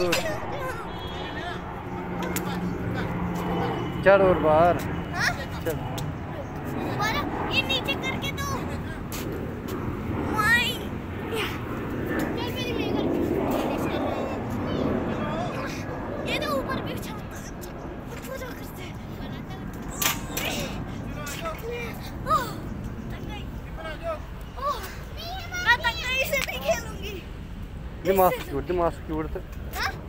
دور چل اور باہر۔ چل۔ یہ نیچے کر کے دو۔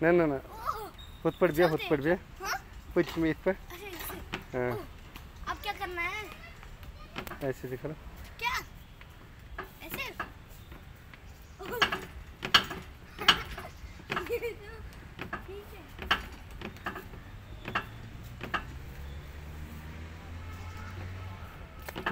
نہ نہ نہ۔ ہتھ پہ بہ ہتھ پہ بہ پتم یت پہ اب کیا کرنا ہے؟